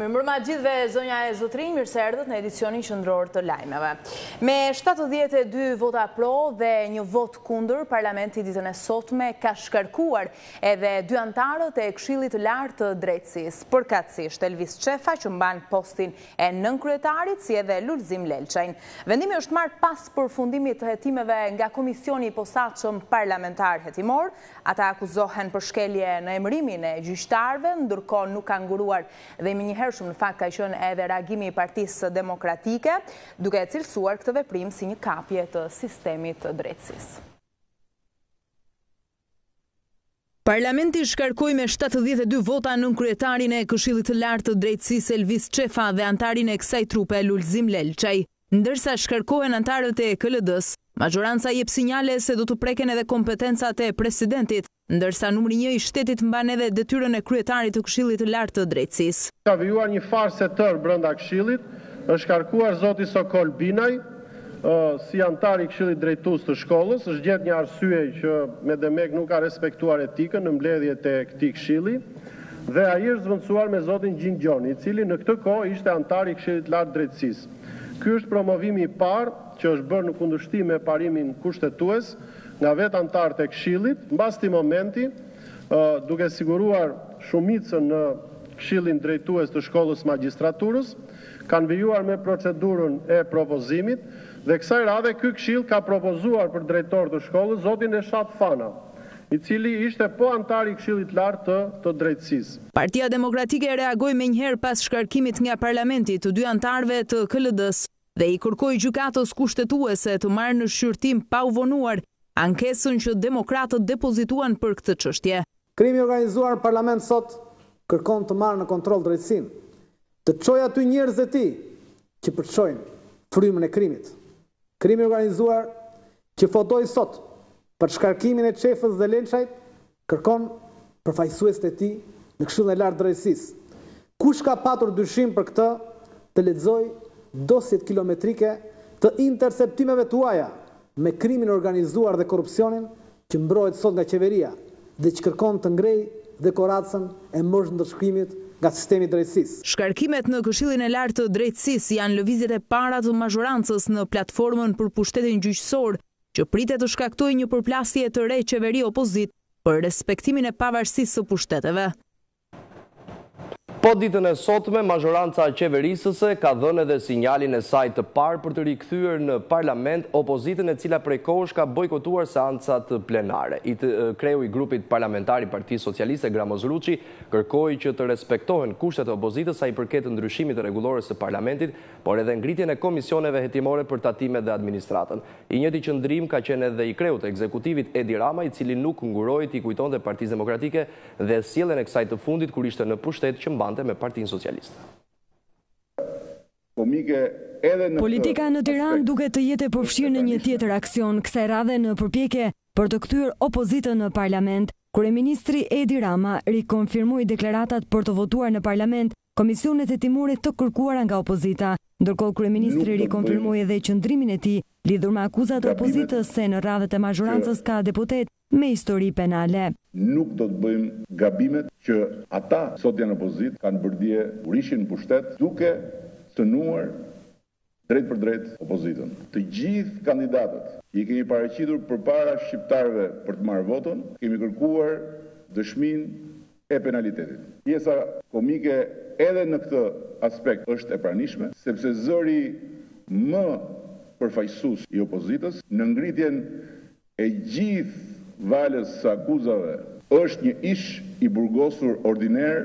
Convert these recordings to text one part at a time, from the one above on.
Mirëmbrëma gjithëve, zonja e zotërinj, mirë se erdhët në edicionin qendror të lajmeve. Me 72 vota pro dhe një votë kundër, parlamenti ditën e sotme ka shkarkuar edhe dy anëtarët e Këshillit të lartë të drejtësisë, përkatsisht Elvis Çefa që mban postin e nënkryetarit si edhe Lulzim Lelçajn. Vendimi është marrë pas përfundimit të hetimeve nga komisioni i posaçëm parlamentar hetimor, Ata akuzohen për shkelje në emërimin e gjyqtarëve, ndërkohë nuk ka nguruar dhe i menjëhershëm në fakt ka qenë edhe reagimi i Partisë Demokratike, duke e cilësuar këtë veprim si një kapje të sistemit të drejtësisë. Parlamenti shkarkoi me shtatëdhjetë e dy vota nënkryetarin e Këshillit të Lartë të Drejtësisë Elvis Çefa dhe anëtarin e kësaj trupe Lulzim Lelçaj. Ndërsa shkarkohen anëtarët e KLD-së, mazhoranca jep sinjale se do të preken edhe kompetencat e presidentit, ndërsa numri një i shtetit mban edhe detyrën e kryetarit të Këshillit të Lartë të Drejtësisë. Ka vijuar një farsë e tërë brenda Këshillit, është shkarkuar zoti Sokol Binaj, ë, si anëtar i Këshillit Drejtues të shkollës, është gjetë një arsye që me demek nuk ka respektuar etikën në mbledhjet e këtij këshilli dhe ai është zvëndësuar me zotin Gjin Gjoni, i cili në këtë kohë ishte anëtar i Këshillit të Lartë të Drejtësisë. Ky është promovimi i parë që është bërë në kundërshtim me parimin kushtetues nga vetë anëtarët e Këshillit, mbas këtij momenti, duke siguruar shumicën në Këshillin Drejtues të Shkollës së Magjistraturës, kanë vijuar me procedurën e propozimit dhe kësaj radhe ky Këshill ka propozuar për drejtor të shkollës zotin Neshat Fana, i cili ishte po anëtar i Këshillit të Lartë të Drejtësisë. Partia Demokratike reagoi menjëherë pas shkarkimit nga Parlamenti të dy anëtarëve të KLD-së dhe i kërkoi Gjykatës Kushtetuese të marrë në shqyrtim pa u vonuar ankesën që demokratët depozituan për këtë çështje. Krimi i organizuar në Parlament sot kërkon të marrë në kontroll drejtësinë, të çojë aty njerëzit e tij që përçojnë frymën e krimit, Krimi i organizuar që votoi sot për shkarkimin e Çefës dhe Lelçajt kërkon përfaqësuesit e tij në Këshillin e Lartë të Drejtësisë. Kush ka patur dyshim për këtë të lexojë dosjet kilometrike të interceptimeve tuaja me krimin e organizuar dhe korrupsionin që mbrohet sot nga qeveria dhe që kërkon të ngrejë dhe koracën e mosndëshkimit nga sistemi i drejtësisë. Shkarkimet në Këshillin e Lartë të Drejtësisë janë lëvizjet e para të mazhorancës në platformën për pushtetin gjyqësor që pritet të shkaktojë një përplasje të re qeveri-opozitë për respektimin e pavarësisë së pushteteve. Po ditën e sotme, mazhoranca qeverisëse ka dhënë edhe sinjalin e saj të parë për të rikthyer në parlament opozitën e cila prej kohësh ka bojkotuar seancat plenare. Kreu i grupit parlamentar i Partisë Socialiste, Gramoz Ruçi, kërkoi që të respektohen kushtet e opozitës sa i përket ndryshimit të rregullores së parlamentit, por edhe ngritjen e komisioneve hetimore për tatimet dhe administratën. I njëjti qëndrim ka qenë edhe i kreut të ekzekutivit, Edi Rama, i cili nuk nguroi t'i kujtonte Partisë Demokratike dhe sjelljen e kësaj të fundit kur ishte në pushtet që mbante me Partinë Socialiste. Politika në Tiranë duket të jetë e përfshirë në një tjetër aksion, kësaj radhe në përpjekje për të kthyer opozitën në parlament. Kryeministri Edi Rama rikonfirmoi deklaratat për të votuar në parlament Komisionet hetimore të kërkuara nga opozita. Ndërkohë kryeministri rikonfirmoi edhe qëndrimin e tij lidhur me akuzat e opozitës se në radhët e mazhorancës ka deputetë me histori penale. Nuk do të bëjmë gabimet që ata sot janë opozitë kanë bërë dje kur ishin në pushtet duke cënuar drejtpërdrejt opozitën. Të gjithë kandidatët që i kemi paraqitur përpara shqiptarëve për të marrë votën, kemi kërkuar dëshminë e penalitetit. Pjesa komike edhe në këtë aspekt është e pranishme, sepse zëri më përfaqësues i opozitës në ngritjen e gjithë valës së akuzave është një ish i burgosur ordiner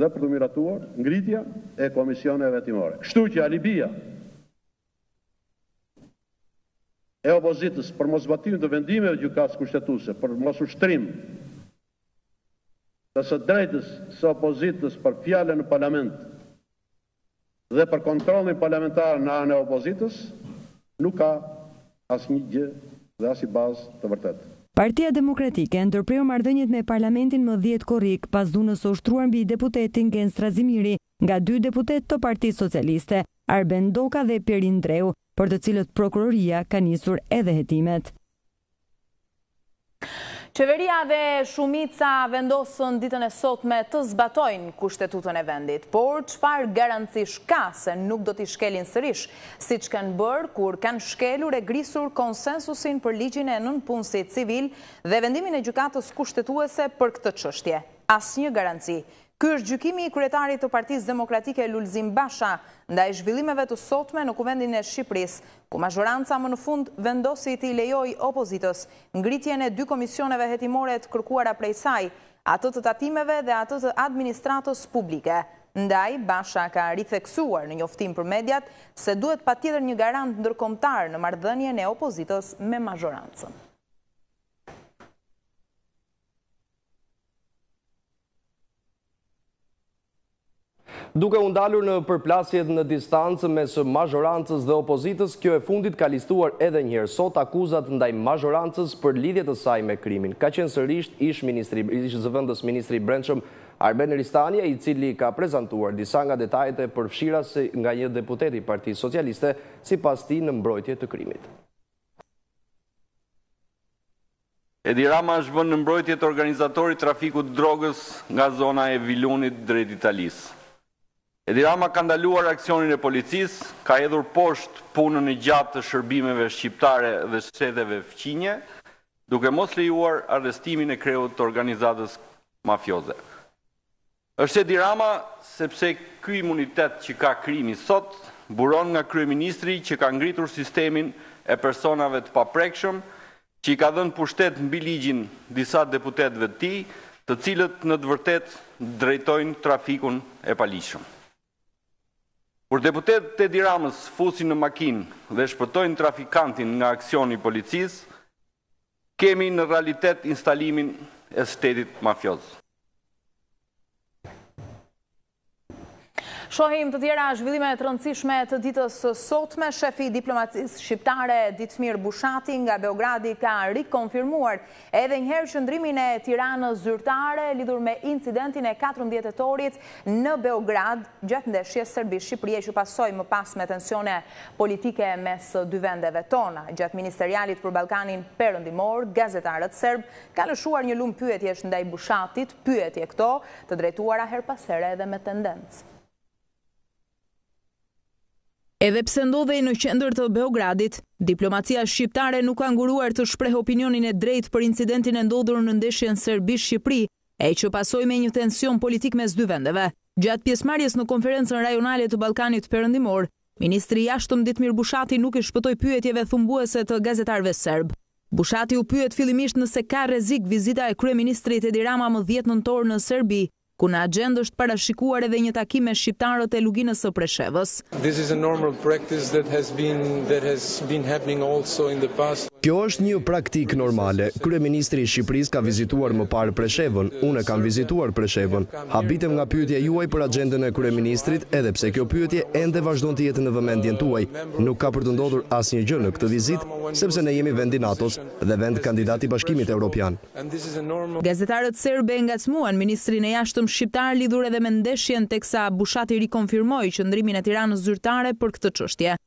dhe për t'u miratuar ngritja e komisioneve hetimore. Kështu që alibia e opozitës për moszbatim të vendimeve të Gjykatës Kushtetuese, për mosushtrim të së drejtës së opozitës për fjalë në Parlament, dhe për kontrollin parlamentar nga ana e opozitës nuk ka asnjë gjë dhe asnjë bazë të vërtetë. Partia Demokratike ndërpreu marrëdhëniet me parlamentin më dhjetë korrik, pas dhunës së ushtruar mbi deputetin Gent Strazimiri nga dy deputetë të Partisë Socialiste, Arben Ndoka dhe Pjerin Ndreu, për të cilët prokuroria ka nisur edhe hetimet. Qeveria dhe shumica vendosën ditën e sotme të zbatojnë Kushtetutën e vendit, por çfarë garancish ka se nuk do t'i shkelin sërish, siç kanë bërë kur kanë shkelur e grisur konsensusin për ligjin e nënpunësit civil dhe vendimin e Gjykatës Kushtetuese për këtë çështje? Asnjë garanci. Ky është gjykimi i kryetarit të Partisë Demokratike Lulzim Basha ndaj zhvillimeve të sotme në Kuvendin e Shqipërisë, ku mazhoranca më në fund vendosi t'i lejojë opozitës ngritjen e dy komisioneve hetimore të kërkuara prej saj, atë të tatimeve dhe atë të administratës publike. Ndaj, Basha ka ritheksuar në njoftim për mediat se duhet patjetër një garant ndërkombëtar në marrëdhënien e opozitës me mazhorancën. Duke u ndalur në përplasjet në distancë mes mazhorancës dhe opozitës, kjo e fundit ka listuar edhe një herë sot akuzat ndaj mazhorancës për lidhje të saj me krimin. Ka qenë sërisht ish-ministri, ish-zëvendës ministri i Brendshëm, Arben Ristani, i cili ka prezantuar disa nga detajet e përfshirjes nga një deputet i Partisë Socialiste, sipas tij në mbrojtje të krimit. Edi Rama është vënë në mbrojtje të organizatorit të trafikut të drogës nga zona e Vilunit drejt Italisë. Edi Rama ka ndaluar aksionin e policisë, ka hedhur poshtë punën e gjatë të shërbimeve shqiptare dhe shteteve fqinje, duke mos lejuar arrestimin e kreut të organizatës mafioze. Është Edi Rama sepse ky imunitet që ka krimi sot buron nga kryeministri që ka ngritur sistemin e personave të paprekshëm, që i ka dhënë pushtet mbi ligjin disa deputetëve të tij, të cilët në të vërtetë drejtojnë trafikun e paligjshëm. Kur deputetët e Edi Ramës fusin në makinë dhe shpëtojnë trafikantin nga aksioni i policisë, Kemi në realitet instalimin e shtetit mafioz. Shohim të tjera zhvillime të rëndësishme të ditës së sotme. Shefi i diplomacisë shqiptare Ditmir Bushati nga Beogradi ka rikonfirmuar edhe njëherë qëndrimin e Tiranës zyrtare lidhur me incidentin e 14 tetorit Në Beograd, gjatë ndeshjes Serbi-Shqipëri e që pasoi më pas me tensione politike mes dy vendeve tona, gjatë ministerialit për Ballkanin Perëndimor, gazetarët serbë kanë lëshuar një lumë pyetjesh ndaj Bushatit, pyetje këto, të drejtuara herë pas here edhe me tendencë. Edhe pse ndodhej në qendër të Beogradit, diplomacia shqiptare nuk ka nguruar të shprehë opinionin e drejtë për incidentin e ndodhur në ndeshjen Serbi-Shqipëri, e që pasoi me një tension politik mes dy vendeve. Gjatë pjesëmarrjes në Konferencën Rajonale të Ballkanit Perëndimor, ministri i Jashtëm Ditmir Bushati nuk i shpëtoi pyetjeve thumbuese të gazetarëve serbë. Bushati u pyet fillimisht nëse ka rrezik vizita e kryeministrit Edi Rama më dhjetë nëntor në Serbi, ku në axhendë është parashikuar edhe një takim me shqiptarët e Luginës së Preshevës. Kjo është një praktikë normale. Kryeministri i Shqipërisë ka vizituar më parë Preshevën, unë e kam vizituar Preshevën. Habitem nga pyetja juaj për axhendën e kryeministrit, edhe pse kjo pyetje ende vazhdon të jetë në vëmendjen tuaj. Nuk ka për të ndodhur asnjë gjë në këtë vizitë, sepse ne jemi vend i NATO-s dhe vend kandidat i Bashkimit Europian. Gazetarët serbë e ngacmuan ministrin e Jashtëm shqiptar lidhur edhe me ndeshjen teksa Bushati rikonfirmoi qëndrimin e Tiranës zyrtare për këtë çështje.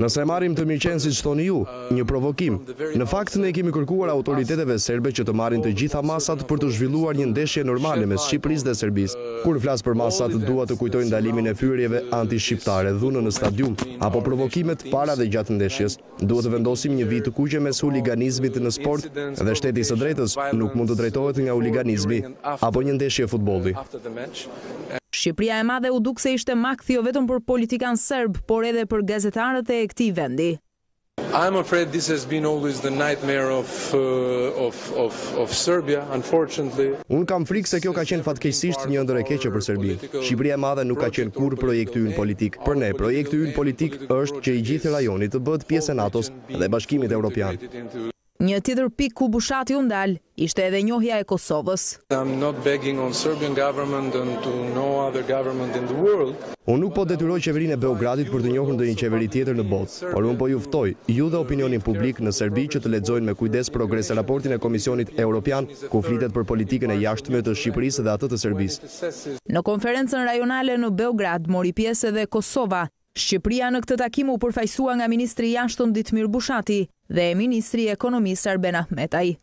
Nëse e marrim të mirëqenë siç thoni ju, një provokim, në fakt ne i kemi kërkuar autoriteteve serbe që të marrin të gjitha masat për të zhvilluar një ndeshje normale mes Shqipërisë dhe Serbisë. Kur flas për masat, dua të kujtoj ndalimin e fyerjeve antishqiptare, dhunën në stadium, apo provokimet para dhe gjatë ndeshjes. Duhet të vendosim një vijë të kuqe mes huliganizmit në sport dhe shteti i së drejtës nuk mund të drejtohet nga huliganizmi apo një ndeshje futbolli. Shqipëria e madhe u duk se ishte makth jo vetëm për politikanë serbë, por edhe për gazetarët e këtij vendi. Unë kam frikë se kjo ka qenë fatkeqësisht një ëndërr e keqe për Serbinë. Shqipëria e madhe nuk ka qenë kurrë projekti ynë politik. Për ne, projekti ynë politik është që i gjithë rajoni të bëhet pjesë e NATO-s dhe Bashkimit Europian. Një tjetër pikë ku Bushati u ndal, ishte edhe njohja e Kosovës. Unë nuk po detyroj qeverinë e Beogradit për të njohur ndonjë qeveri tjetër në botë, por unë po ju ftoj, ju dhe opinionin publik në Serbi që të lexojnë me kujdes progresraportin e Komisionit Europian, ku flitet për politikën e jashtme të Shqipërisë dhe atë të Serbisë. Në konferencën rajonale në Beograd mori pjesë edhe Kosova, Shqipëria në këtë takim u përfaqësua nga ministri i Jashtëm Ditmir Bushati dhe ministri i Ekonomisë Arben Ahmetaj.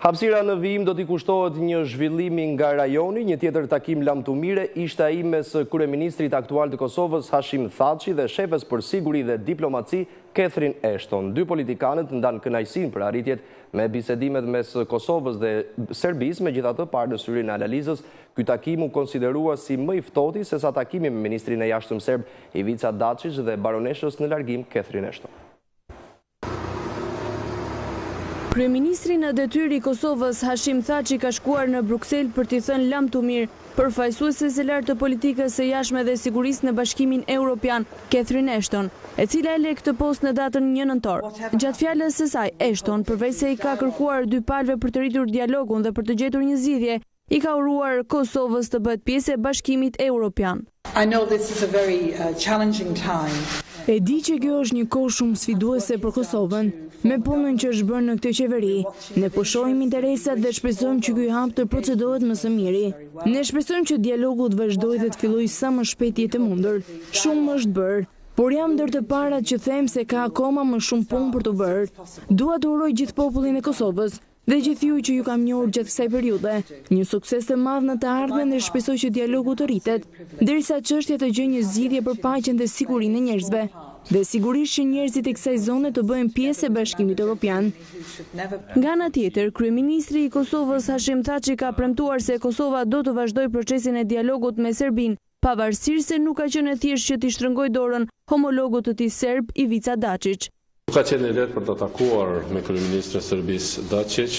Hapësira në vijim do t'i kushtohet një zhvillimi nga rajoni, një tjetër takim lamtumire ishte ai mes kryeministrit aktual të Kosovës, Hashim Thaçi dhe shefes për siguri dhe diplomaci, Catherine Ashton. Dy politikanët ndanë kënaqësinë për arritjet me bisedimet mes Kosovës dhe Serbisë, megjithatë parë në syrin e analizës, Ky takim u konsiderua si më i ftohti sesa takimi me ministrin e Jashtëm serb, Ivica Daçiç dhe baroneshës në largim Catherine Ashton. Kryeministri në detyrë i Kosovës, Hashim Thaçi ka shkuar në Bruksel për t'i thënë lamtumirë përfaqësueses së lartë të politikës së jashtme dhe sigurisë në Bashkimin Europian, Catherine Ashton, e cila e le këtë post në datën një nëntor. Gjatë fjalës së saj, Ashton, përveçse i ka kërkuar dy palëve për të rritur dialogun dhe për të gjetur një zgjidhje, I ka uruar Kosovës të bëhet pjesë e Bashkimit Europian. E di që kjo është një kohë shumë sfiduese për Kosovën. Me punën që është bërë në këtë qeveri, ne po shohim interesat dhe shpresojmë që ky hap të procedohet më së miri. Ne shpresojmë që dialogu të vazhdojë dhe të fillojë sa më shpejt jetë e mundur. Shumë është bërë, por jam ndër të parat që them se ka akoma më shumë punë për t'u bërë. Dua të uroj gjithë popullin e Kosovës Dhe gjithë ju që ju kam njohur gjatë kësaj periudhe, një sukses të madh në të ardhmen dhe shpresoj që dialogu të rritet, derisa çështja të gjejë një zgjidhje për paqen dhe sigurinë e njerëzve, dhe sigurisht që njerëzit e kësaj zone të bëhen pjesë e Bashkimit Europian. Nga ana tjetër, kryeministri i Kosovës, Hashim Thaçi ka premtuar se Kosova do të vazhdojë procesin e dialogut me Serbinë, pavarësisht se nuk ka qenë e thjeshtë që t'i shtrëngojë dorën homologut të tij serb, Ivica Daçiç. Nuk ka qenë e lehtë për t'u takuar me kryeministrin e Serbisë, Daçiç,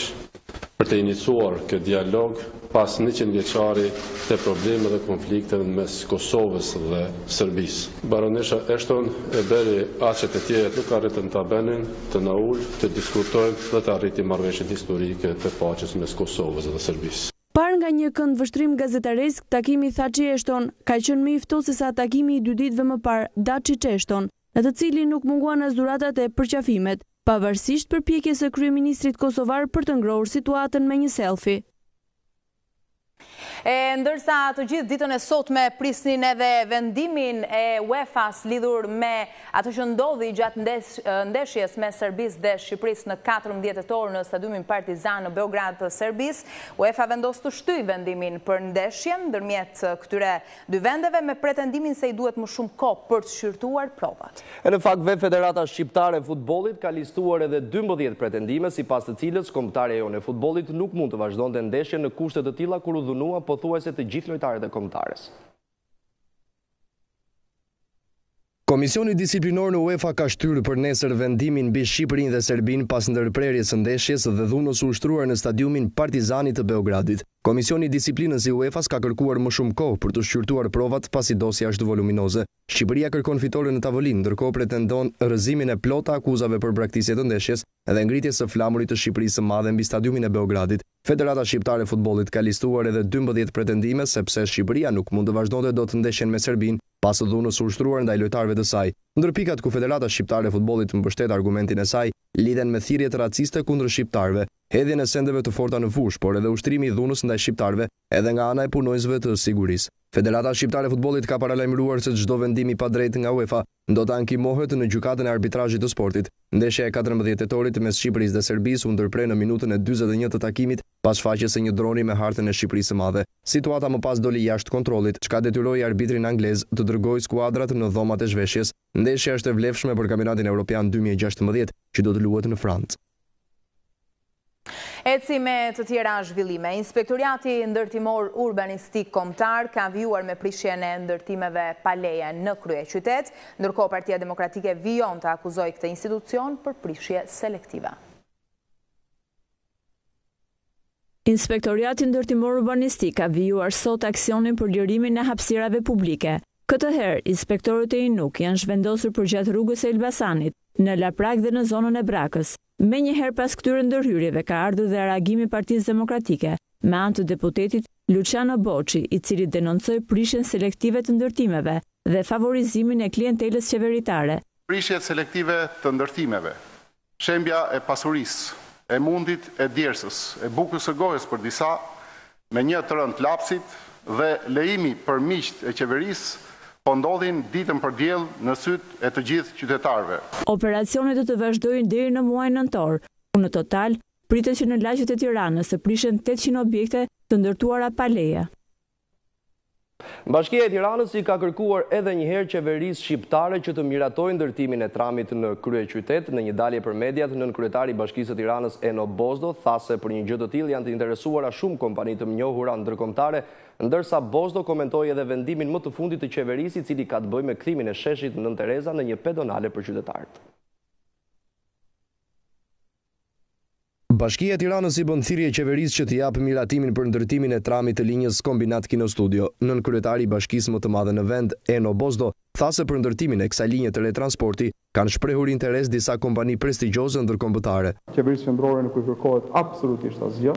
për të inicuar këtë dialog pas njëqind-vjeçari të problemeve dhe konflikteve mes Kosovës dhe Serbisë. Baronesha Eshton e bëri atë që të tjerët nuk arritën ta bënin, të na ulë, të diskutojmë dhe të arritim marrëveshjet historike të paqes mes Kosovës dhe Serbisë. Parë nga një këndvështrim gazetaresk, takimi Thaçi-Eshton ka qenë më i ftohtë sesa takimi i dy ditëve më parë Daçiç-Eshton, në të cilin nuk munguan as dhuratat e përqafimet, pavarësisht përpjekjes së kryeministrit kosovar për të ngrohur situatën me një selfi. E ndërsa të gjithë ditën e sotme prisnin edhe vendimin e UEFA-s lidhur me Atë që ndodhi gjatë ndeshjes mes Serbisë dhe Shqipërisë në katërmbëdhjetë tetor në stadiumin Partizan në Beograd të Serbisë, UEFA vendos të shtyjë vendimin për ndeshjen ndërmjet këtyre dy vendeve me pretendimin se i duhet më shumë kohë për të shqyrtuar provat. E në fakt vetë Federata Shqiptare e Futbollit ka listuar edhe dymbëdhjetë pretendime sipas të cilës Kombëtarja jonë e Futbollit nuk mund të vazhdonte ndeshjen në kushte të tilla kur u dhunua pothuajse të gjithë lojtarët e kombëtares. Komisioni Disiplinor në UEFA ka shtyrë për nesër vendimin mbi Shqipërinë dhe Serbinë pas ndërprerjes së ndeshjes dhe dhunës së ushtruar në stadiumin Partizani të Beogradit. Komisioni i Disiplinës i UEFA-s ka kërkuar më shumë kohë për të shqyrtuar provat pasi dosja është voluminoze. Shqipëria kërkon fitoren në tavolinë, ndërkohë pretendon rrëzimin e plotë të akuzave për braktisje të ndeshjes dhe ngritjes së flamurit të Shqipërisë së Madhe mbi stadiumin e Beogradit. Federata Shqiptare e Futbollit ka listuar edhe dymbëdhjetë pretendime sepse Shqipëria nuk mund të vazhdonte dot ndeshjen me Serbinë pas dhunës së ushtruar ndaj lojtarëve të saj. Ndër pikat ku Federata Shqiptare e Futbollit mbështet argumentin e saj lidhen me thirrjet raciste kundër shqiptarëve, hedhjen e sendeve të forta në fushë, por edhe ushtrimi i dhunës ndaj shqiptarëve edhe nga ana e punonjësve të sigurisë. Federata Shqiptare e Futbollit ka paralajmëruar se çdo vendim i padrejtë nga UEFA do të ankimohet në Gjykatën e Arbitrazhit të Sportit. Ndeshja e katërmbëdhjetë tetorit mes Shqipërisë dhe Serbisë u ndërpre në minutën e dyzet e një të takimit pas shfaqjes së një droni me hartën e Shqipërisë së Madhe. Situata më pas doli jashtë kontrollit, çka detyroi arbitrin anglez të dërgojë skuadrat në dhomat e zhveshjes. Ndeshja është e vlefshme për Kampionatin Evropian dy mijë e gjashtëmbëdhjetë, që do të luhet në Francë. Ecim me të tjera zhvillime. Inspektoriati Ndërtimor Urbanistik Kombëtar ka vijuar me prishjen e ndërtimeve pa leje në kryeqytet, ndërkohë Partia Demokratike vijon të akuzojë këtë institucion për prishje selektive. Inspektoriati Ndërtimor Urbanistik ka vijuar sot aksionin për lirimin e hapësirave publike. Këtë herë, inspektorët e INUK janë zhvendosur përgjatë rrugës së Elbasanit, në Laprakë dhe në zonën e Brakës. Menjëherë pas këtyre ndërhyrjeve ka ardhur dhe reagimi i Partisë Demokratike, me anë të deputetit Luçiano Boçi, i cili denoncoi prishjen selektive të ndërtimeve dhe favorizimin e klientelës qeveritare. Prishjet selektive të ndërtimeve Shembja e pasurisë, e mundit, e djersës, e bukës së gojës për disa, me një të rënë lapsit, dhe lejimi për miqtë e qeverisë, po ndodhin ditën për diell në sytë e të gjithë qytetarëve. Operacionet do të vazhdojnë deri në muajin nëntor, ku në total, pritet që në lagjet e Tiranës të prishen tetëqind objekte të ndërtuara pa leje. Bashkia e Tiranës i ka kërkuar edhe një herë qeverisë shqiptare që të miratojë ndërtimin e tramit në kryeqytet. Në një dalje për mediat, nënkryetari i Bashkisë së Tiranës, Eno Bozdo, tha se për një gjë të tillë janë të interesuara shumë kompani të njohura ndërkombëtare, ndërsa Bozdo komentoi edhe vendimin më të fundit të qeverisë i cili ka të bëjë me kthimin e sheshit Nënë Tereza në një pedonale për qytetarët. Bashkia e Tiranës i bën thirrje qeverisë që të japë miratimin për ndërtimin e tramit të linjës Kombinat Kinostudio. Nënkryetari i bashkisë më të madhe në vend, Eno Bozdo, tha se për ndërtimin e kësaj linje të re transporti kanë shprehur interes disa kompani prestigjioze ndërkombëtare. Qeverisë qendrore nuk i kërkohet absolutisht asgjë.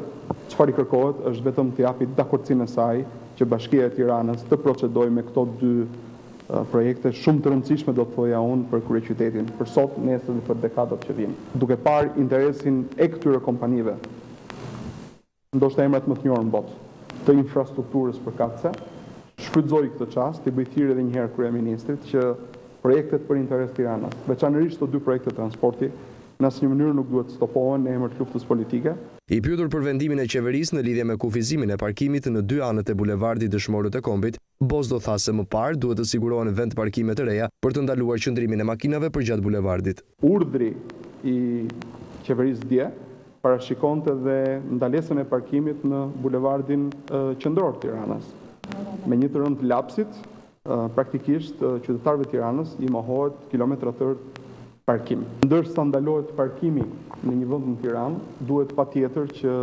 Çfarë i kërkohet është vetëm të japi dakordësinë e saj që Bashkia e Tiranës të procedojë me këto dy Projekte shumë të rëndësishme do të thoja unë për kryeqytetin, për sot, nesër dhe për dekadat që vijnë. Duke parë interesin e këtyre kompanive, ndoshta emrat më të njohur në botë, të infrastrukturës përkatëse, shfrytëzoj këtë çast t'i bëj thirrje edhe një herë kryeministrit që projektet për interes të Tiranës, veçanërisht këto dy projekte transporti, në asnjë mënyrë nuk duhet të stopohen në emër të luftës politike. I pyetur për vendimin e qeverisë në lidhje me kufizimin e parkimit në dy anët e bulevardit Dëshmorët e Kombit, Bozdo tha se më parë duhet të sigurohen vendparkime të reja për të ndaluar qëndrimin e makinave përgjatë bulevardit. Urdhri i Qeverisë dje parashikonte dhe ndalesën e parkimit në bulevardin qendror të Tiranës. Me një të rënë të lapsit, praktikisht qytetarëve të Tiranës i mohohet kilometra të tërë parkim. Ndërsa ndalohet parkimi në një vend në Tiranë, duhet patjetër që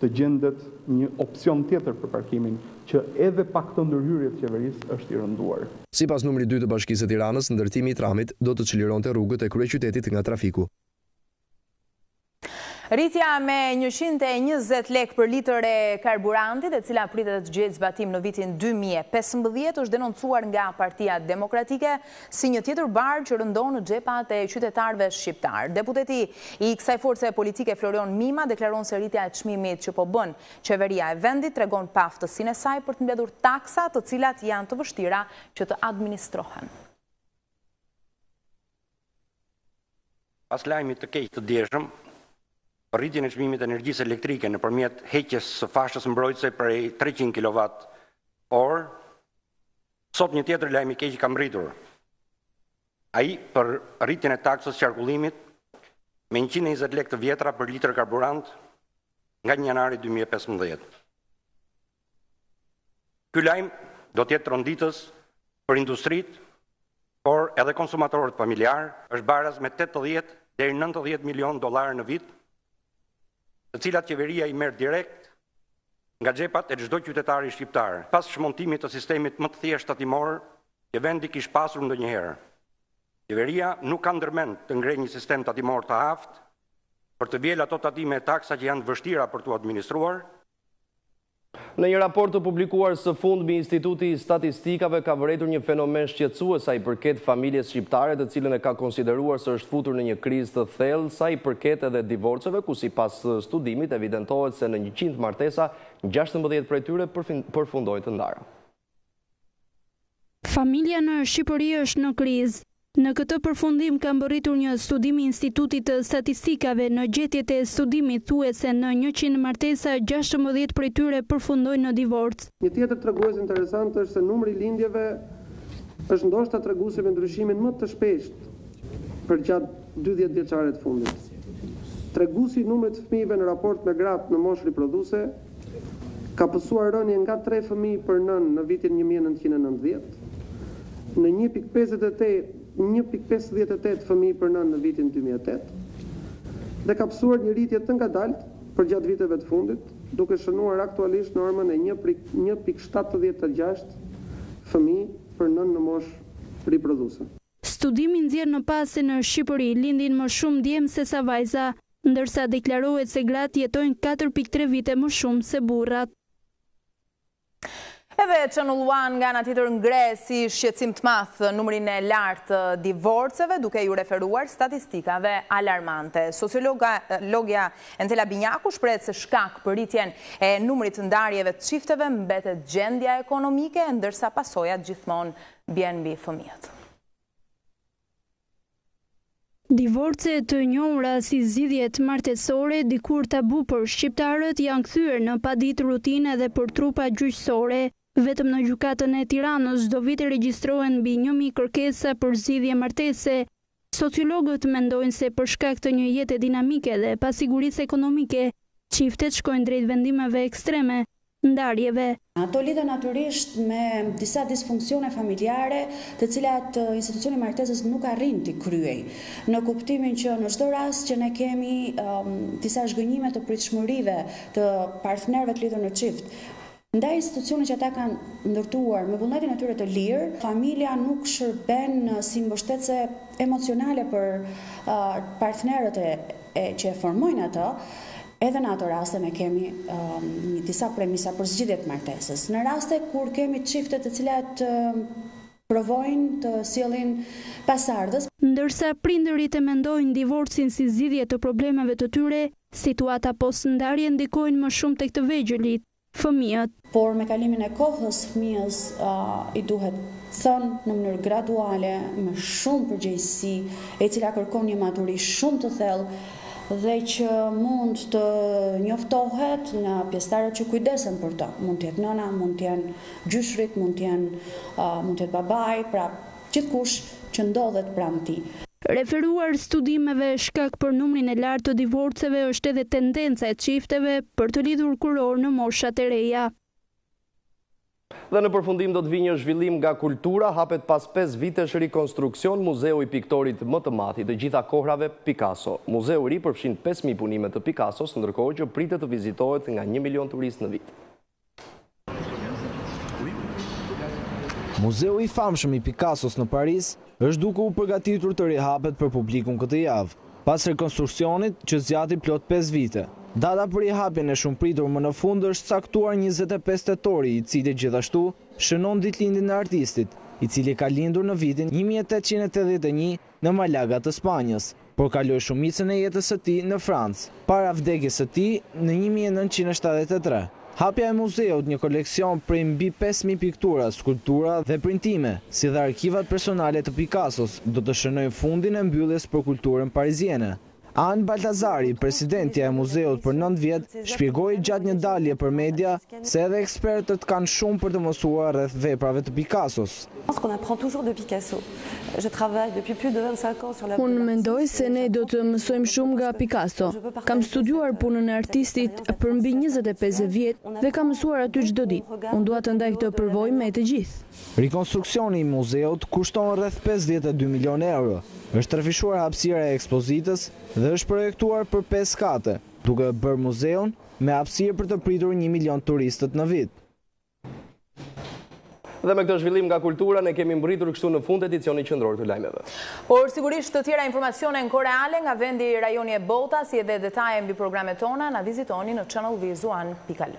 të gjendet një opsion tjetër për parkimin, që edhe pa këtë ndërhyrje të qeverisë është i rënduar. Sipas numrit dy të Bashkisë së Tiranës, ndërtimi i tramit do të çlironte rrugët e kryeqytetit nga trafiku. Rritja me njëqind e njëzet lekë për litër e karburantit, e cila pritet të gjejë zbatim në vitin dy mijë e pesëmbëdhjetë, është denoncuar nga Partia Demokratike si një tjetër barrë që rëndon në xhepat e qytetarëve shqiptarë. Deputeti i kësaj force politike Florion Mima deklaron se rritja e çmimit që po bën qeveria e vendit tregon paaftësinë e saj për të mbledhur taksa të cilat janë të vështira që të administrohen. Pas lajmit të keq të djeshëm, për rritjen e çmimit të energjisë elektrike nëpërmjet heqjes së fashës mbrojtëse prej 300 kilowatt orë, sot një tjetër lajm i keq ka mbërritur. Ai për rritjen e taksës qarkullimit me 120 lekë të vjetra për litër karburant nga 1 janari 2015. Ky lajm do të jetë tronditës për industritë, por edhe konsumatorët familjarë, është baraz me tetëdhjetë deri në nëntëdhjetë milionë dollarë në vit, të cilat qeveria i merr direkt nga xhepat e çdo qytetari shqiptar, pas shmontimit të sistemit më të thjeshtë tatimor që vendi kish pasur ndonjëherë. Qeveria nuk ka ndërmend të ngrejë një sistem tatimor të aftë për të vjel ato tatime e taksa që janë të vështira për t'u administruar, Në një raport të publikuar së fundmi, Instituti i Statistikave ka vërejtur një fenomen shqetësues sa i përket familjes shqiptare, të cilën e ka konsideruar se është futur në një krizë të thellë sa i përket edhe divorceve, ku sipas studimit evidentohet se në njëqind martesa, gjashtëmbëdhjetë prej tyre përfundojnë të ndara. Familja në Shqipëri është në krizë. Në këtë përfundim ka mbërritur një studim i Institutit të Statistikave, në gjetjet e studimit thuhet se në njëqind martesa, gjashtëmbëdhjetë prej tyre përfundojnë në divorc. Një tjetër tregues interesant është se numri i lindjeve është ndoshta treguesi me ndryshimin më të shpeshtë përgjatë dy dhjetëvjeçarëve të fundit. Treguesi i numrit të fëmijëve në raport me gratë në moshë riprodhuese, Ka pësuar rënie nga tre fëmijë për nënë në vitin një mijë e nëntëqind e nëntëdhjetë, në një pikë pesëdhjetë e te, një pikë pesëdhjetë e tetë fëmijë për nënë në vitin dy mijë e tetë dhe ka pësuar një rritje të ngadaltë përgjatë viteve të fundit, duke shënuar aktualisht normën e një pikë shtatëdhjetë e gjashtë fëmijë për nënë në moshë riprodhuese. Studimi nxjerr në pah se në Shqipëri lindin më shumë djem sesa vajza, Ndërsa deklarohet se gratë jetojnë katër pikë tre vite më shumë se burrat. Edhe Channel One nga ana tjetër ngre si shqetësim të madh numrin e lartë të divorceve, duke iu referuar statistikave alarmante. Sociologja Entela Binjaku shprehet se shkak për rritjen e numrit të ndarjeve të çifteve mbetet gjendja ekonomike, ndërsa pasojat gjithmonë bien mbi fëmijët. Divorce të njohura si zgjidhjet martesore, dikur tabu për shqiptarët, janë kthyer në paditë rutinë edhe për trupa gjyqësore. Vetëm në Gjykatën e Tiranës çdo vit regjistrohen mbi një mijë kërkesa për zgjidhje martese. Sociologët mendojnë se për shkak të një jete dinamike dhe pasigurisë ekonomike, çiftet shkojnë drejt vendimeve ekstreme, ndarjeve. Ato lidhen natyrisht me disa disfunksione familjare, të cilat institucioni i martesës nuk arrin t'i kryejë. Në kuptimin që në çdo rast që ne kemi disa zhgënjime të pritshmërive të partnerëve të lidhur në çift, ndaj institucionit që ata kanë ndërtuar me vullnetin e tyre të lirë, familja nuk shërben si mbështetëse emocionale për partnerët e që e formojnë atë, Edhe në ato raste ne kemi një disa premisa për zgjidhje të martesës. Në raste kur kemi çifte të cilat provojnë të sjellin pasardhës. Ndërsa prindërit e mendojnë divorcin si zgjidhje të problemeve të tyre, situata pos-ndarje ndikojnë më shumë tek të vegjëlit. fëmijët. Por me kalimin e kohës fëmijës i duhet thënë në mënyrë graduale, me shumë përgjegjësi, e cila kërkon një maturi shumë të thellë dhe që mund të njoftohet nga pjesëtarët që kujdesen për të. Mund të jetë nëna, mund të jenë gjyshrit, mund të jenë mund të jetë babai, pra Gjithkush që ndodhet pranë tij. Referuar studimeve, shkak për numrin e lartë të divorceve është edhe tendenca e çifteve për të lidhur kurorë në moshat e reja. Dhe në përfundim do të vijë një zhvillim nga kultura, hapet pas pesë vitesh rikonstruksion muzeu i piktorit më të madh i të gjitha kohërave, Picasso. Muzeu i ri përfshin pesë mijë punime të Picassos, ndërkohë që pritet të vizitohet nga një milion turistë në vit. Muzeu i famshëm i Picassos në Paris është duke u përgatitur të rihapet për publikun këtë javë, pas rekonstruksionit që zgjati plot pesë vite. Data për rihapjen e shumëpritur më në fund është caktuar njëzet e pesë tetori i cili gjithashtu shënon ditëlindjen e artistit, i cili ka lindur në vitin një mijë e tetëqind e tetëdhjetë e një në Malaga të Spanjës, por kaloi shumicën e jetës së tij në Francë, para vdekjes së tij në një mijë e nëntëqind e shtatëdhjetë e tre. Hapja e muzeut, një koleksion prej mbi pesë mijë piktura, skulptura dhe printime, si dhe arkivat personale të Picassos, do të shënojnë fundin e mbylljes për kulturën pariziene. Anne Baldassari, presidentja e muzeut për nëntë vjet, shpjegoi gjatë një dalje për media se edhe ekspertët kanë shumë për të mësuar rreth veprave të Picassos. Unë mendoj se ne do të mësojmë shumë nga Picasso. Kam studiuar punën e artistit për mbi njëzet e pesë vjet dhe kam mësuar aty çdo ditë. Unë dua të ndaj këtë përvojë me të gjithë. Rikonstruksioni i muzeut kushton rreth pesëdhjetë e dy milionë euro. Është trefishuar hapësira e ekspozitës dhe është projektuar për pesë kate, duke e bërë muzeun me hapësirë për të pritur një milion turistët në vit. Dhe me këtë zhvillim nga kultura ne kemi mbërritur kështu në fund edicionit qendror të lajmeve. Por sigurisht të tjera informacione në kohë reale nga vendi, rajoni e bota, si edhe detaje mbi programet tona na vizitoni në channel-one.al.